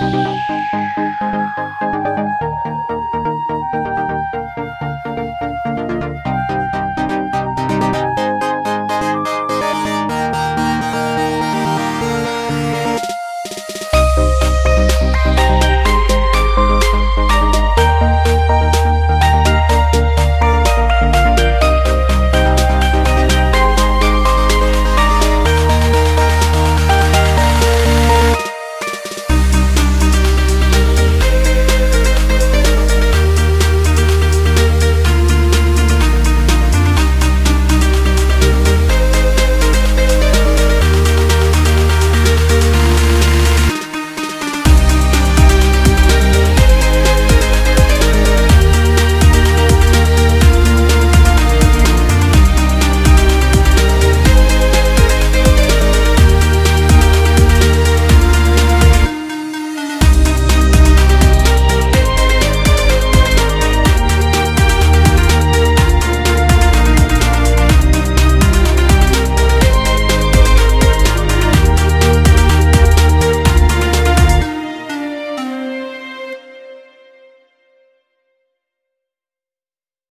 Música